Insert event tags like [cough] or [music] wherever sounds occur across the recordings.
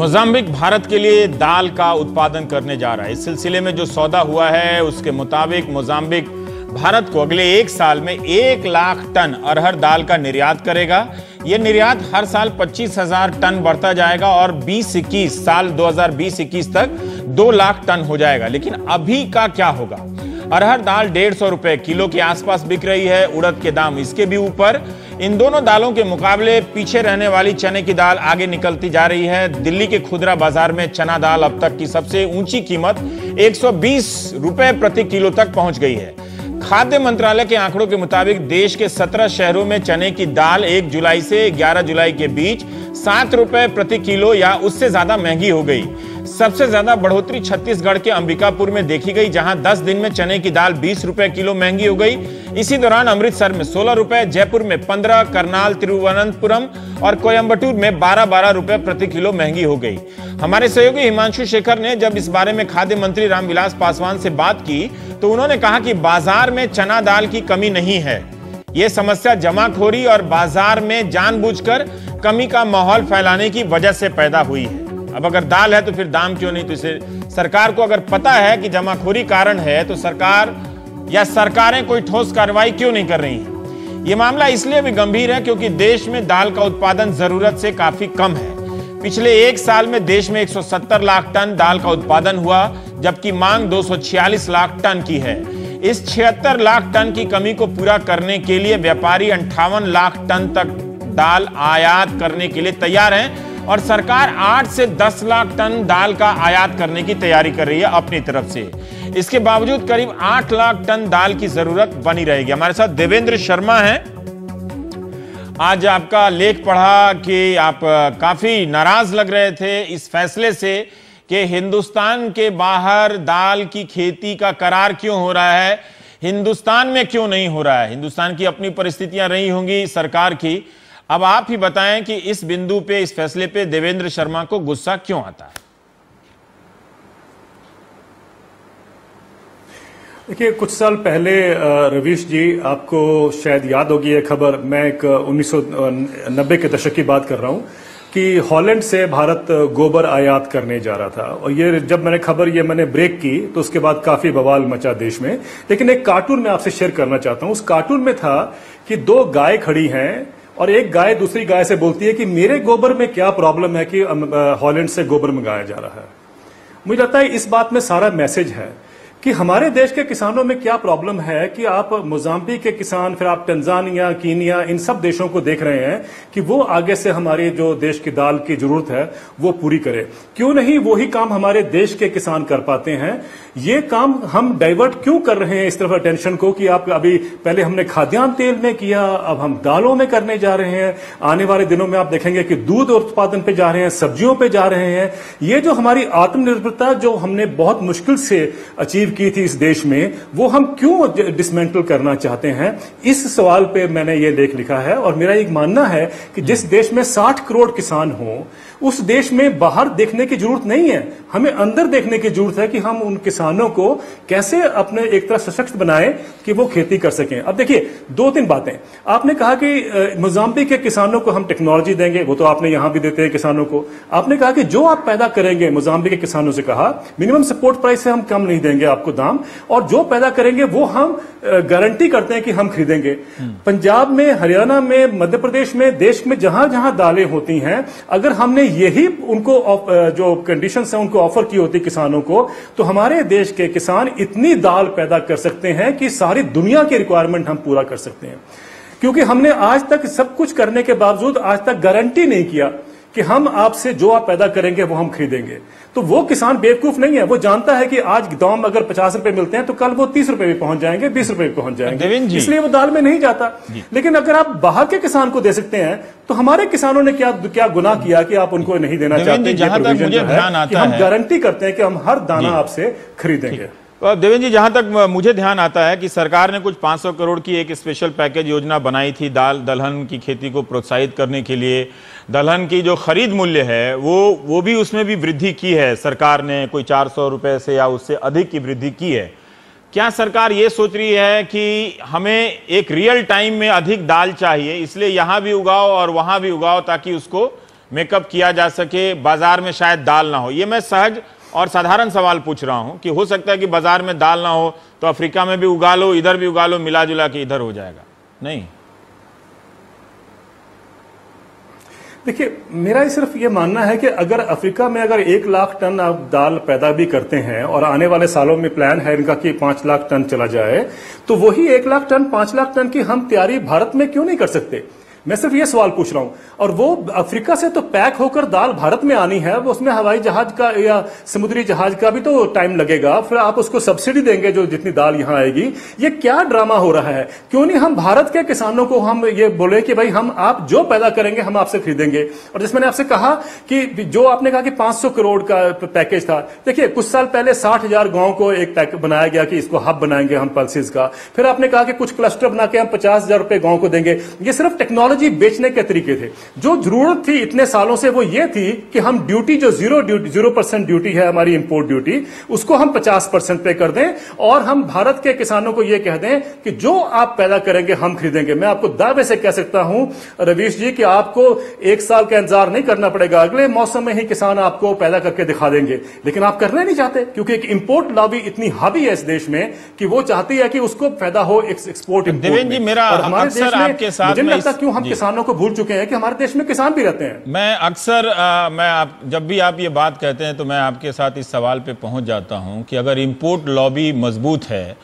Mozambique Bharat के लिए दाल का उत्पादन करने जा रहा है। इस सिलसिले में जो सौदा हुआ है, उसके मुताबिक मोजाम्बिक भारत को अगले एक साल में एक लाख टन अरहर दाल का निर्यात करेगा। यह निर्यात हर साल पच्चीस हज़ार टन बढ़ता जाएगा और 20-21 साल 2020-21 तक दो लाख टन हो जाएगा। लेकिन अभी का क्या होगा? अरहर दाल डेढ़ सौ रुपए किलो के आसपास बिक रही है, उड़द के दाम इसके भी ऊपर। इन दोनों दालों के मुकाबले पीछे रहने वाली चने की दाल आगे निकलती जा रही है। दिल्ली के खुदरा बाज़ार में चना दाल अब तक की सबसे ऊँची कीमत 120 रुपए प्रति किलो तक पहुँच गई है। खाद्य मंत्रालय के आंकड़ों के मुताबिक देश के 17 शहरों में चने की दाल 1 जुलाई से 11 जुलाई के बीच सात रुपए प्रति किलो या उससे ज़्यादा महँगी हो गई। सबसे ज़्यादा बढ़ोतरी छत्तीसगढ़ के अंबिकापुर में देखी गई, जहाँ 10 दिन में चने की दाल 20 रुपए किलो महँगी हो गई। इसी दौरान अमृतसर में 16 रुपए, जयपुर में 15 करनाल, तिरुवनंतपुरम और कोयम्बटूर में 12-12 रुपए प्रति किलो महँगी हो गई। हमारे सहयोगी हिमांशु शेखर ने जब इस बारे में खाद्य मंत्री रामविलास पासवान से बात की तो उन्होंने कहा कि बाज़ार में चना दाल की कमी नहीं है। ये समस्या जमाखोरी और बाज़ार में जानबूझकर कमी का माहौल फैलाने की वजह से पैदा हुई है। अब अगर दाल है तो फिर दाम क्यों नहीं? तो इसे सरकार को अगर पता है कि जमाखोरी कारण है तो सरकार या सरकारें कोई ठोस कार्रवाई क्यों नहीं कर रही हैं? ये मामला इसलिए भी गंभीर है क्योंकि देश में दाल का उत्पादन ज़रूरत से काफ़ी कम है। पिछले एक साल में देश में 170 लाख टन दाल का उत्पादन हुआ, जबकि मांग 246 लाख टन की है। इस 76 लाख टन की कमी को पूरा करने के लिए व्यापारी अंठावन लाख टन तक दाल आयात करने के लिए तैयार हैं। और सरकार 8 से 10 लाख टन दाल का आयात करने की तैयारी कर रही है अपनी तरफ़ से। इसके बावजूद करीब 8 लाख टन दाल की ज़रूरत बनी रहेगी। हमारे साथ देवेंद्र शर्मा हैं। आज आपका लेख पढ़ा कि आप काफ़ी नाराज़ लग रहे थे इस फैसले से कि हिंदुस्तान के बाहर दाल की खेती का करार क्यों हो रहा है? हिंदुस्तान में क्यों नहीं हो रहा है? हिंदुस्तान की अपनी परिस्थितियाँ रही होंगी सरकार की। अब आप ही बताएँ कि इस बिंदु पे, इस फैसले पे देवेंद्र शर्मा को गुस्सा क्यों आता है? देखिए, कुछ साल पहले रवीश जी, आपको शायद याद होगी ये खबर, मैं एक 1990 के दशक की बात कर रहा हूँ, कि हॉलैंड से भारत गोबर आयात करने जा रहा था। और ये जब मैंने खबर, ये मैंने ब्रेक की तो उसके बाद काफ़ी बवाल मचा देश में। लेकिन एक कार्टून मैं आपसे शेयर करना चाहता हूँ। उस कार्टून में था कि दो गाय खड़ी हैं और एक गाय दूसरी गाय से बोलती है कि मेरे गोबर में क्या प्रॉब्लम है कि हॉलैंड से गोबर मंगाया जा रहा है? मुझे लगता है इस बात में सारा मैसेज है। कि हमारे देश के किसानों में क्या प्रॉब्लम है कि आप मोजाम्बी के किसान, फिर आप टंजानिया कीनिया, इन सब देशों को देख रहे हैं कि वो आगे से हमारे जो देश की दाल की ज़रूरत है, वो पूरी करे। क्यों नहीं वही काम हमारे देश के किसान कर पाते हैं? ये काम हम डाइवर्ट क्यों कर रहे हैं इस तरफ़ अटेंशन को कि आप अभी पहले हमने खाद्यान्न तेल में किया, अब हम दालों में करने जा रहे हैं। आने वाले दिनों में आप देखेंगे कि दूध उत्पादन पे जा रहे हैं, सब्जियों पे जा रहे हैं। ये जो हमारी आत्मनिर्भरता जो हमने बहुत मुश्किल से अचीव की थी इस देश में वो हम क्यों डिसमेंटल करना चाहते हैं? इस सवाल पे मैंने ये लेख लिखा है और मेरा एक मानना है कि जिस देश में 60 करोड़ किसान हो उस देश में बाहर देखने की ज़रूरत नहीं है। हमें अंदर देखने की ज़रूरत है कि हम उन किसानों को कैसे अपने एक तरह सशक्त बनाए कि वो खेती कर सकें। अब देखिए दो तीन बातें। आपने कहा कि मोजाम्बिक के किसानों को हम टेक्नोलॉजी देंगे वो तो आपने यहाँ भी देते हैं किसानों को। आपने कहा कि जो आप पैदा करेंगे मोजाम्बिक के किसानों से कहा मिनिमम सपोर्ट प्राइस से हम कम नहीं देंगे आपको दाम, और जो पैदा करेंगे वो हम गारंटी करते हैं कि हम खरीदेंगे। पंजाब में, हरियाणा में, मध्य प्रदेश में, देश में जहाँ जहाँ दालें होती हैं, अगर हमने यही उनको जो कंडीशन है उनको ऑफ़र की होती किसानों को तो हमारे देश के किसान इतनी दाल पैदा कर सकते हैं कि सारी दुनिया की रिक्वायरमेंट हम पूरा कर सकते हैं। क्योंकि हमने आज तक सब कुछ करने के बावजूद आज तक गारंटी नहीं किया। कि हम आपसे जो आप पैदा करेंगे वो हम खरीदेंगे। तो वो किसान बेवकूफ़ नहीं है। वो जानता है कि आज दाम अगर पचास रुपए मिलते हैं तो कल वो तीस रुपए भी पहुँच जाएँगे बीस रुपए भी पहुँच जाएँगे। इसलिए वो दाल में नहीं जाता। लेकिन अगर आप बाहर के किसान को दे सकते हैं तो हमारे किसानों ने क्या क्या गुना किया कि आप उनको नहीं देना चाहते? है हम गारंटी करते हैं कि हम हर दाना आपसे खरीदेंगे। देवेंद्र जी, जहाँ तक मुझे ध्यान आता है कि सरकार ने कुछ 500 करोड़ की एक स्पेशल पैकेज योजना बनाई थी दाल, दलहन की खेती को प्रोत्साहित करने के लिए। दलहन की जो खरीद मूल्य है, वो वो भी उसमें भी वृद्धि की है। सरकार ने कोई चार सौ रुपए से या उससे अधिक की वृद्धि की है। क्या सरकार ये सोच रही है कि हमें एक रियल टाइम में अधिक दाल चाहिए, इसलिए यहाँ भी उगाओ और वहाँ भी उगाओ, ताकि उसको मेकअप किया जा सके, बाज़ार में शायद दाल ना हो? ये मैं सहज और साधारण सवाल पूछ रहा हूँ कि हो सकता है कि बाज़ार में दाल ना हो तो अफ्रीका में भी उगा लो इधर भी उगा लो मिला जुला के इधर हो जाएगा। नहीं। देखिए, मेरा सिर्फ़ ये मानना है कि अगर अफ्रीका में अगर एक लाख टन आप दाल पैदा भी करते हैं और आने वाले सालों में प्लान है इनका कि पाँच लाख टन चला जाए तो वही एक लाख टन, पाँच लाख टन की हम तैयारी भारत में क्यों नहीं कर सकते? मैं सिर्फ़ ये सवाल पूछ रहा हूँ। और वो अफ्रीका से तो पैक होकर दाल भारत में आनी है उसमें हवाई जहाज़ का या समुद्री जहाज़ का भी तो टाइम लगेगा। फिर आप उसको सब्सिडी देंगे जो जितनी दाल यहाँ आएगी। ये क्या ड्रामा हो रहा है? क्यों नहीं हम भारत के किसानों को हम ये बोले कि भाई हम आप जो पैदा करेंगे, हम आपसे खरीदेंगे। और जिस मैंने आपसे कहा कि जो आपने कहा कि 500 करोड़ का पैकेज था, देखिए, कुछ साल पहले साठ हज़ार गाँव को एक बनाया गया कि इसको हब बनाएँगे हम पल्सिस का। फिर आपने कहा कि कुछ क्लस्टर बना के हम पचास हज़ार रुपए गाँव को देंगे। ये सिर्फ़ टेक्नोलॉजी टेक्नोलॉजी बेचने के तरीके थे। जो ज़रूरत थी इतने सालों से वो ये थी कि हम ड्यूटी जो zero duty zero percent duty है हमारी इंपोर्ट ड्यूटी उसको हम पचास परसेंट पे कर दें और हम भारत के किसानों को ये कह दें कि जो आप पैदा करेंगे हम खरीदेंगे। मैं आपको दावे से कह सकता हूँ रवीश जी कि आपको एक साल का इंतज़ार नहीं करना पड़ेगा। अगले मौसम में ही किसान आपको पैदा करके दिखा देंगे। लेकिन आप करना नहीं चाहते क्योंकि एक इंपोर्ट लॉबी इतनी हावी है इस देश में कि वो चाहती है कि उसको फ़ायदा हो एक्सपोर्ट देवेंद्र जी मेरा हमारे देश में आपके साथ मुझे नहीं लगता क्यों हम किसानों को भूल चुके हैं कि हमारे देश में किसान भी रहते हैं। मैं अक्सर मैं आप जब भी आप ये बात कहते हैं तो मैं आपके साथ इस सवाल पे पहुँच जाता हूँ कि अगर इंपोर्ट लॉबी मज़बूत है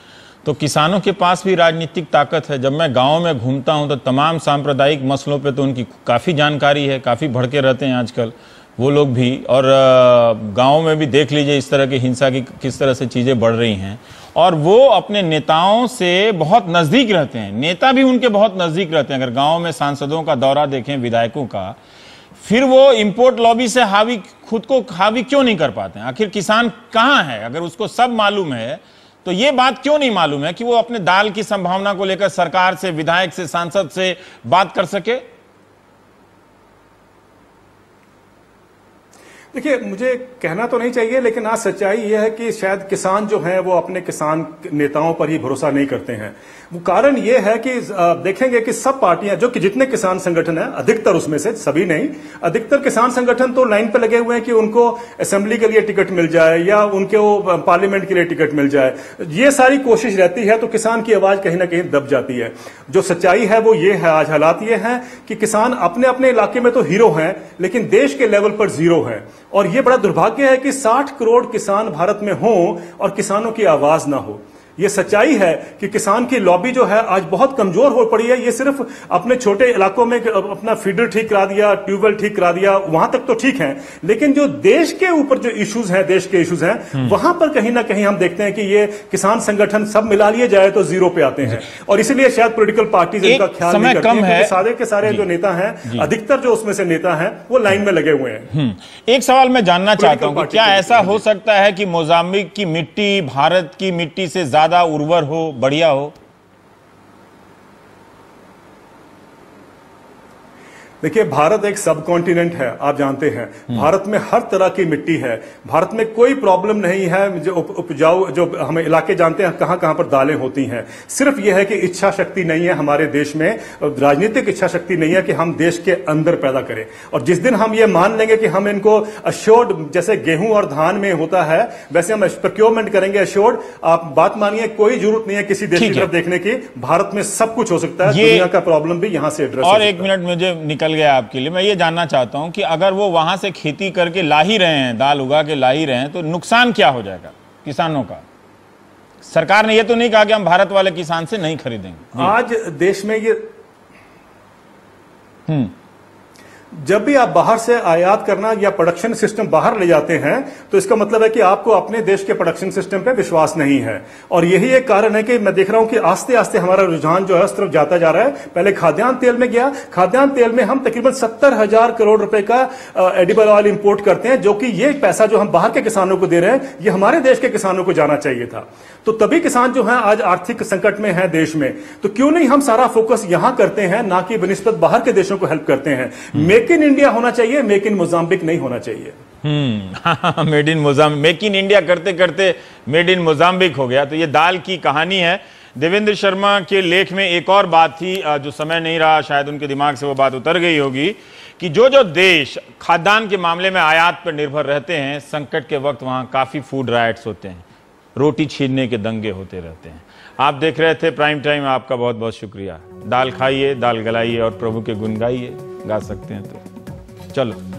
तो किसानों के पास भी राजनीतिक ताकत है। जब मैं गाँव में घूमता हूँ तो तमाम सांप्रदायिक मसलों पे तो उनकी काफ़ी जानकारी है काफ़ी भड़के रहते हैं आजकल। वो लोग भी, और गाँव में भी देख लीजिए इस तरह की हिंसा की किस तरह से चीज़ें बढ़ रही हैं। और वो अपने नेताओं से बहुत नज़दीक रहते हैं। नेता भी उनके बहुत नज़दीक रहते हैं। अगर गाँव में सांसदों का दौरा देखें, विधायकों का, फिर वो इम्पोर्ट लॉबी से हावी, खुद को हावी क्यों नहीं कर पाते हैं? आखिर किसान कहाँ है? अगर उसको सब मालूम है तो ये बात क्यों नहीं मालूम है कि वो अपने दाल की संभावना को लेकर सरकार से, विधायक से, सांसद से बात कर सके? देखिए, मुझे कहना तो नहीं चाहिए, लेकिन आज सच्चाई यह है कि शायद किसान जो हैं, वो अपने किसान नेताओं पर ही भरोसा नहीं करते हैं। कारण ये है कि देखेंगे कि सब पार्टियाँ, जो कि जितने किसान संगठन है, अधिकतर उसमें से सभी नहीं, अधिकतर किसान संगठन तो लाइन पे लगे हुए हैं कि उनको असेंबली के लिए टिकट मिल जाए या उनके वो पार्लियामेंट के लिए टिकट मिल जाए। ये सारी कोशिश रहती है तो किसान की आवाज़ कहीं ना कहीं दब जाती है। जो सच्चाई है वो ये है, आज हालात ये है कि किसान अपने अपने इलाके में तो हीरो हैं, लेकिन देश के लेवल पर ज़ीरो है। और ये बड़ा दुर्भाग्य है कि 60 करोड़ किसान भारत में हों और किसानों की आवाज़ ना हो। ये सच्चाई है कि किसान की लॉबी जो है आज बहुत कमज़ोर हो पड़ी है। ये सिर्फ़ अपने छोटे इलाकों में अपना फीडर ठीक करा दिया ट्यूबवेल ठीक करा दिया वहाँ तक तो ठीक है। लेकिन जो देश के ऊपर जो इश्यूज़ हैं देश के इश्यूज़ हैं हम्म। वहाँ पर कहीं ना कहीं हम देखते हैं कि ये किसान संगठन सब मिला लिए जाए तो ज़ीरो पे आते हैं। और इसीलिए शायद पोलिटिकल पार्टीज़ इनका ख्याल नहीं करती है सारे के सारे जो। नेता हैं अधिकतर जो उसमें से नेता हैं वो लाइन में लगे हुए हैं। हम्म। एक सवाल मैं जानना चाहता हूँ क्या ऐसा हो सकता है कि मोजाम्बिक की मिट्टी भारत की मिट्टी से ज़्यादा ज़्यादा उर्वर हो बढ़िया हो देखिए भारत एक सब कॉन्टिनेंट है आप जानते हैं। भारत में हर तरह की मिट्टी है। भारत में कोई प्रॉब्लम नहीं है जो उपजाऊ जो हम इलाके जानते हैं कहाँ कहाँ पर दालें होती हैं। सिर्फ़ यह है कि इच्छा शक्ति नहीं है हमारे देश में राजनीतिक इच्छा शक्ति नहीं है कि हम देश के अंदर पैदा करें। और जिस दिन हम ये मान लेंगे कि हम इनको अश्योर्ड जैसे गेहूँ और धान में होता है वैसे हम प्रोक्योरमेंट करेंगे अश्योर्ड आप बात मानिए कोई ज़रूरत नहीं है किसी देश की तरफ़ देखने की। भारत में सब कुछ हो सकता है दुनिया का प्रॉब्लम भी यहाँ से एड्रेस और एक मिनट मुझे निकल गया आपके लिए मैं ये जानना चाहता हूँ कि अगर वो वहाँ से खेती करके ला ही रहे हैं दाल उगा के ला ही रहे हैं तो नुकसान क्या हो जाएगा किसानों का? सरकार ने ये तो नहीं कहा कि हम भारत वाले किसान से नहीं खरीदेंगे। आज देश में ये हम्म। जब भी आप बाहर से आयात करना या प्रोडक्शन सिस्टम बाहर ले जाते हैं तो इसका मतलब है कि आपको अपने देश के प्रोडक्शन सिस्टम पे विश्वास नहीं है। और यही एक कारण है कि मैं देख रहा हूँ कि आस्ते आस्ते हमारा रुझान जो है, उस तरफ़ जाता जा रहा है। पहले खाद्यान्न तेल में गया। खाद्यान्न तेल में हम तकरीबन सत्तर हज़ार करोड़ रुपए का एडिबल ऑयल इम्पोर्ट करते हैं, जो कि ये पैसा जो हम बाहर के किसानों को दे रहे हैं, ये हमारे देश के किसानों को जाना चाहिए था। तो तभी किसान जो है आज आर्थिक संकट में है देश में। तो क्यों नहीं हम सारा फोकस यहाँ करते हैं ना कि बनस्पत बाहर के देशों को हेल्प करते हैं? मेक इन इंडिया होना चाहिए मेक इन मोजाम्बिक नहीं होना चाहिए। हम्म। [laughs] Made in Mozambique make in India करते करते मेड इन मोजाम्बिक हो गया। तो ये दाल की कहानी है। देवेंद्र शर्मा के लेख में एक और बात थी जो समय नहीं रहा शायद उनके दिमाग से वो बात उतर गई होगी कि जो जो देश खाद्यान्न के मामले में आयात पर निर्भर रहते हैं संकट के वक्त वहाँ काफ़ी फ़ूड राइट्स होते हैं। रोटी छीनने के दंगे होते रहते हैं। आप देख रहे थे प्राइम टाइम, आपका बहुत बहुत शुक्रिया। दाल खाइए, दाल गलाइए और प्रभु के गुन गाइए। गा सकते हैं तो। चलो।